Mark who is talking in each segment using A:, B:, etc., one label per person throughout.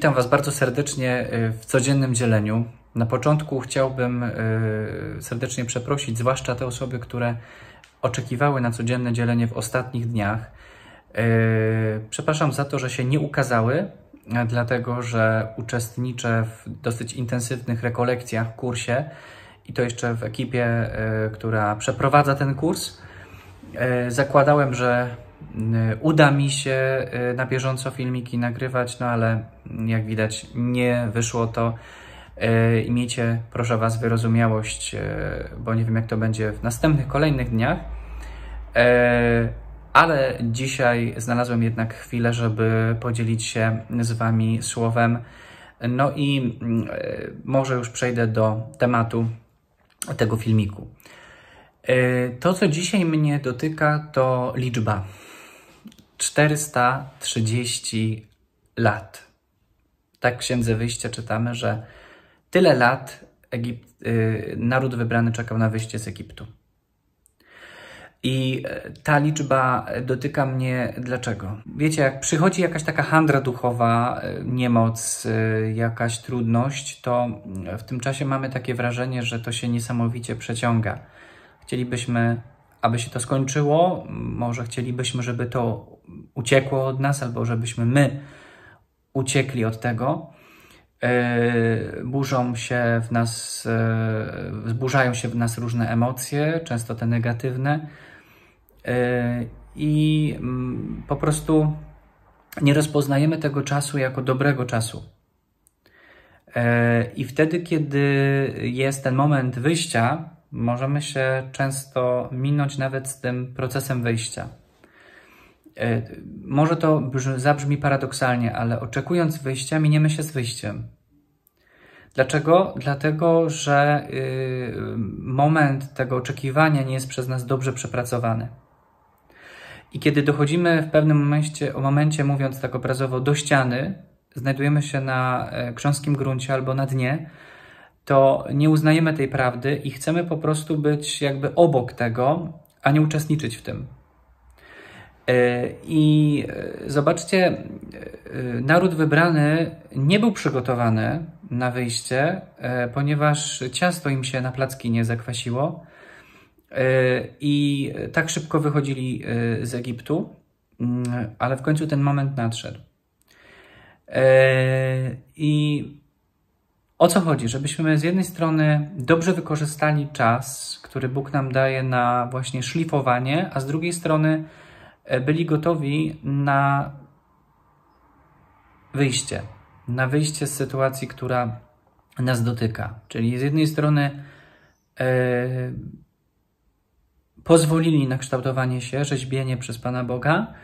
A: E, witam Was bardzo serdecznie e, w codziennym dzieleniu. Na początku chciałbym e, serdecznie przeprosić, zwłaszcza te osoby, które oczekiwały na codzienne dzielenie w ostatnich dniach. Przepraszam za to, że się nie ukazały, dlatego że uczestniczę w dosyć intensywnych rekolekcjach kursie i to jeszcze w ekipie, która przeprowadza ten kurs. Zakładałem, że Y, uda mi się y, na bieżąco filmiki nagrywać, no ale jak widać nie wyszło to y, i miejcie proszę Was wyrozumiałość, bo nie wiem jak to będzie w następnych, kolejnych dniach. Ale dzisiaj znalazłem jednak chwilę, żeby podzielić się z Wami słowem. No i może już przejdę do tematu tego filmiku. To, co dzisiaj mnie dotyka, to liczba. 430 lat. Tak w Księdze Wyjścia czytamy, że tyle lat Egipt, y, naród wybrany czekał na wyjście z Egiptu. I e, ta liczba dotyka mnie dlaczego? Wiecie, jak przychodzi jakaś taka handra duchowa, e, niemoc, e, jakaś trudność, to w tym czasie mamy takie wrażenie, że to się niesamowicie przeciąga. Chcielibyśmy aby się to skończyło. Może chcielibyśmy, żeby to uciekło od nas, albo żebyśmy my uciekli od tego. E, burzą się w nas, e, zburzają się w nas różne emocje, często te negatywne, e, i mm, po prostu nie rozpoznajemy tego czasu jako dobrego czasu. I wtedy, kiedy jest ten moment wyjścia, możemy się często minąć nawet z tym procesem wyjścia. E, może to zabrzmi paradoksalnie, ale oczekując wyjścia, miniemy się z wyjściem. Dlaczego? Dlatego, że y, moment tego oczekiwania nie jest przez nas dobrze przepracowany. I kiedy dochodzimy w pewnym momencie, o momencie mówiąc tak obrazowo, do ściany, znajdujemy się na e, grząskim gruncie albo na dnie, to nie uznajemy tej prawdy i chcemy po prostu być jakby obok tego, a nie uczestniczyć w tym. E, I e, zobaczcie, e, naród wybrany nie był przygotowany na wyjście, ponieważ ciasto im się na placki nie zakwasiło i tak szybko wychodzili z Egiptu, mm, ale w końcu ten moment nadszedł. I o co chodzi? Żebyśmy z jednej strony dobrze wykorzystali czas, który Bóg nam daje na właśnie szlifowanie, a z drugiej strony byli gotowi na wyjście, na wyjście z sytuacji, która nas dotyka. Czyli z jednej strony e, pozwolili na kształtowanie się, rzeźbienie przez Pana Boga,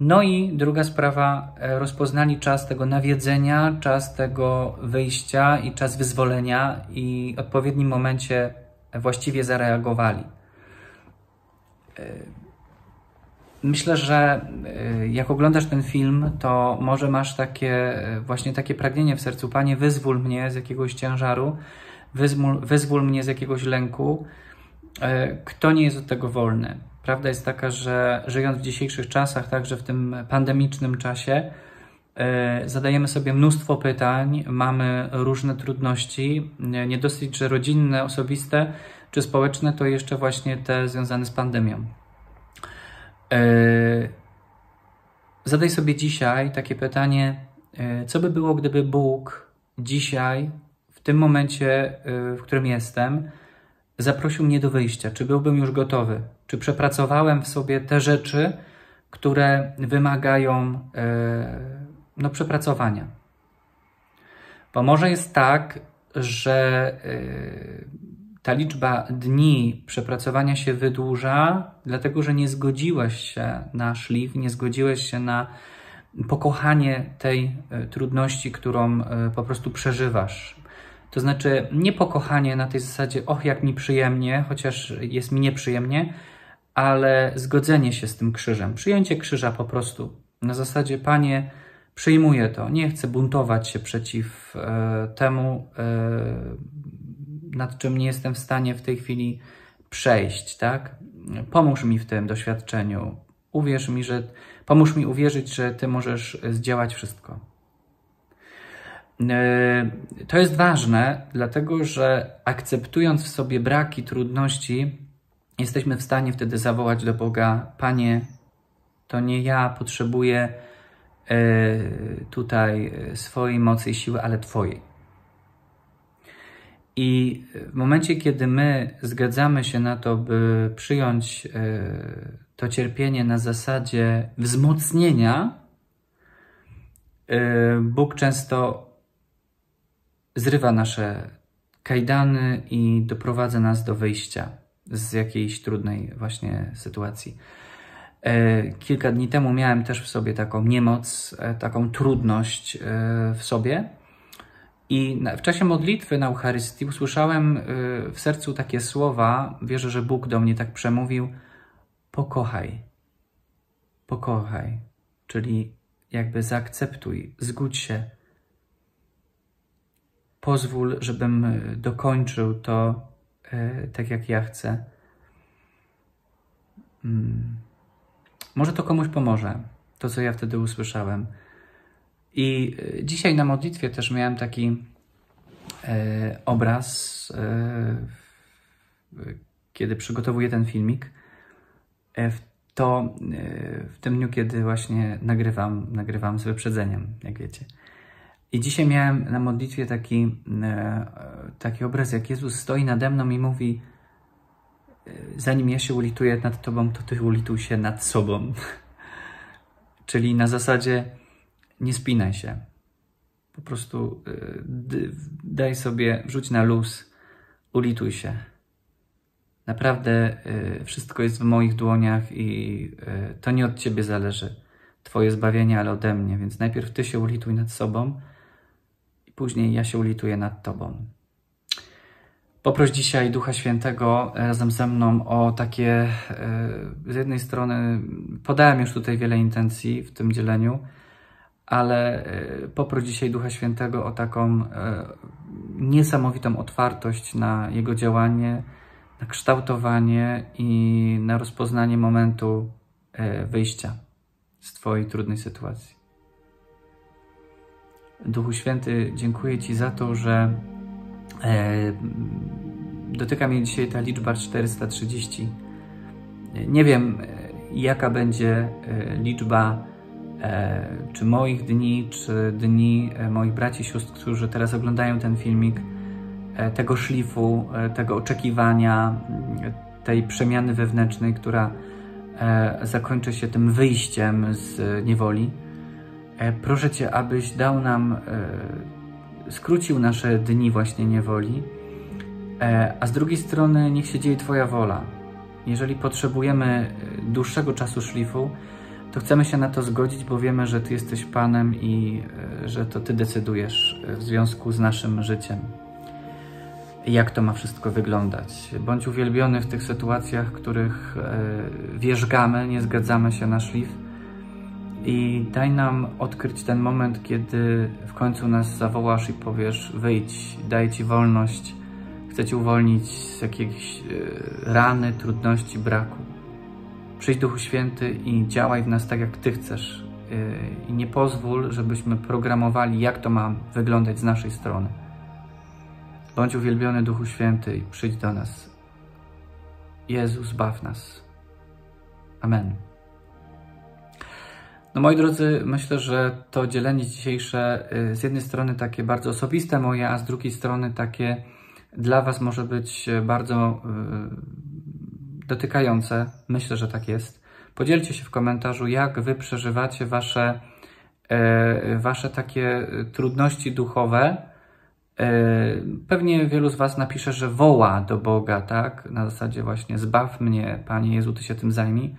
A: no i druga sprawa, e, rozpoznali czas tego nawiedzenia, czas tego wyjścia i czas wyzwolenia i w odpowiednim momencie właściwie zareagowali. E, myślę, że e, jak oglądasz ten film, to może masz takie właśnie takie pragnienie w sercu, Panie, wyzwól mnie z jakiegoś ciężaru, wyzwól, wyzwól mnie z jakiegoś lęku. Kto nie jest od tego wolny? Prawda jest taka, że żyjąc w dzisiejszych czasach, także w tym pandemicznym czasie, zadajemy sobie mnóstwo pytań, mamy różne trudności, nie dosyć, że rodzinne, osobiste czy społeczne, to jeszcze właśnie te związane z pandemią. E, zadaj sobie dzisiaj takie pytanie, e, co by było, gdyby Bóg dzisiaj, w tym momencie, w którym jestem, zaprosił mnie do wyjścia? Czy byłbym już gotowy? Czy przepracowałem w sobie te rzeczy, które wymagają e, no, przepracowania? Bo może jest tak, że e, ta liczba dni przepracowania się wydłuża, dlatego że nie zgodziłeś się na szlif, nie zgodziłeś się na pokochanie tej e, trudności, którą po prostu przeżywasz. To znaczy nie pokochanie na tej zasadzie, och, jak mi przyjemnie, chociaż jest mi nieprzyjemnie, ale zgodzenie się z tym krzyżem, przyjęcie krzyża po prostu. Na zasadzie, Panie, przyjmuję to, nie chcę buntować się przeciw e, temu, e, nad czym nie jestem w stanie w tej chwili przejść, tak? Pomóż mi w tym doświadczeniu. Uwierz mi, że pomóż mi uwierzyć, że Ty możesz zdziałać wszystko. to jest ważne, dlatego że akceptując w sobie braki, trudności, jesteśmy w stanie wtedy zawołać do Boga: Panie, to nie ja potrzebuję e, tutaj swojej mocy i siły, ale Twojej. I w momencie, kiedy my zgadzamy się na to, by przyjąć e, to cierpienie na zasadzie wzmocnienia, e, Bóg często zrywa nasze kajdany i doprowadza nas do wyjścia z jakiejś trudnej właśnie sytuacji. E, kilka dni temu miałem też w sobie taką niemoc, taką trudność w sobie. I w czasie modlitwy na Eucharystii usłyszałem w sercu takie słowa, wierzę, że Bóg do mnie tak przemówił: pokochaj, pokochaj, czyli jakby zaakceptuj, zgódź się, pozwól, żebym dokończył to tak, jak ja chcę. Hmm. Może to komuś pomoże, to co ja wtedy usłyszałem. I e, dzisiaj na modlitwie też miałem taki e, obraz, e, kiedy przygotowuję ten filmik. E, to e, w tym dniu, kiedy właśnie nagrywam, nagrywam z wyprzedzeniem, jak wiecie. I dzisiaj miałem na modlitwie taki, e, taki obraz, jak Jezus stoi nade mną i mówi: zanim ja się ulituję nad Tobą, to Ty ulituj się nad sobą. Czyli na zasadzie nie spinaj się. Po prostu y, daj sobie, wrzuć na luz, ulituj się. Naprawdę y, wszystko jest w moich dłoniach i y, to nie od Ciebie zależy. Twoje zbawienie, ale ode mnie. Więc najpierw Ty się ulituj nad sobą i później ja się ulituję nad Tobą. Poproś dzisiaj Ducha Świętego e, razem ze mną o takie, e, z jednej strony podałem już tutaj wiele intencji w tym dzieleniu, ale e, poproś dzisiaj Ducha Świętego o taką niesamowitą otwartość na Jego działanie, na kształtowanie i na rozpoznanie momentu wyjścia z Twojej trudnej sytuacji. Duchu Święty, dziękuję Ci za to, że E, dotyka mnie dzisiaj ta liczba 430. Nie wiem, e, jaka będzie e, liczba czy moich dni, czy dni moich braci i sióstr, którzy teraz oglądają ten filmik, tego szlifu, tego oczekiwania, tej przemiany wewnętrznej, która zakończy się tym wyjściem z niewoli. Proszę Cię, abyś dał nam skrócił nasze dni właśnie niewoli, e, a z drugiej strony niech się dzieje Twoja wola. Jeżeli potrzebujemy e, dłuższego czasu szlifu, to chcemy się na to zgodzić, bo wiemy, że Ty jesteś Panem i e, że to Ty decydujesz w związku z naszym życiem. Jak to ma wszystko wyglądać? Bądź uwielbiony w tych sytuacjach, których wierzgamy, nie zgadzamy się na szlif i daj nam odkryć ten moment, kiedy w końcu nas zawołasz i powiesz: wyjdź, daj Ci wolność, chcę Cię uwolnić z jakiejś e, rany, trudności, braku. Przyjdź Duchu Święty i działaj w nas tak, jak Ty chcesz. E, I nie pozwól, żebyśmy programowali, jak to ma wyglądać z naszej strony. Bądź uwielbiony Duchu Święty i przyjdź do nas. Jezus, baw nas. Amen. No moi drodzy, myślę, że to dzielenie dzisiejsze y, z jednej strony takie bardzo osobiste moje, a z drugiej strony takie dla Was może być bardzo y, dotykające. Myślę, że tak jest. Podzielcie się w komentarzu, jak Wy przeżywacie Wasze, y, wasze takie trudności duchowe. Pewnie wielu z Was napisze, że woła do Boga, tak? Na zasadzie właśnie zbaw mnie, Panie Jezu, Ty się tym zajmij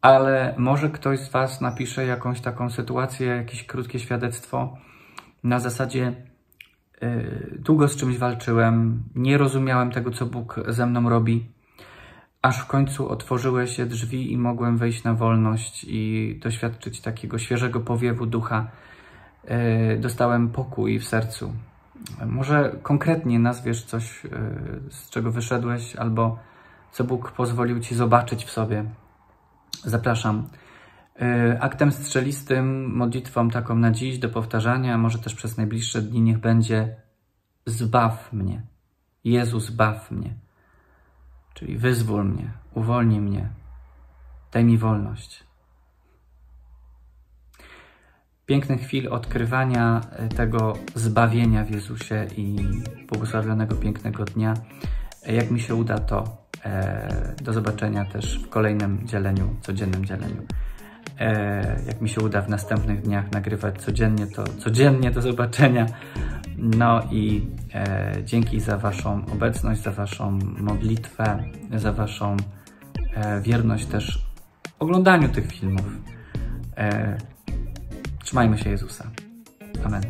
A: ale może ktoś z Was napisze jakąś taką sytuację, jakieś krótkie świadectwo na zasadzie yy, długo z czymś walczyłem, nie rozumiałem tego, co Bóg ze mną robi, aż w końcu otworzyły się drzwi i mogłem wejść na wolność i doświadczyć takiego świeżego powiewu ducha. Yy, dostałem pokój w sercu. Może konkretnie nazwiesz coś, yy, z czego wyszedłeś, albo co Bóg pozwolił Ci zobaczyć w sobie Zapraszam. Aktem strzelistym, modlitwą taką na dziś do powtarzania, może też przez najbliższe dni, niech będzie zbaw mnie. Jezus, zbaw mnie. Czyli wyzwól mnie, uwolnij mnie, daj mi wolność. Pięknych chwil odkrywania y, tego zbawienia w Jezusie i błogosławionego pięknego dnia. Jak mi się uda, to e, do zobaczenia też w kolejnym dzieleniu, codziennym dzieleniu. E, jak mi się uda w następnych dniach nagrywać codziennie, to codziennie do zobaczenia. No i e, dzięki za Waszą obecność, za Waszą modlitwę, za Waszą e, wierność też oglądaniu tych filmów. E, trzymajmy się Jezusa. Amen.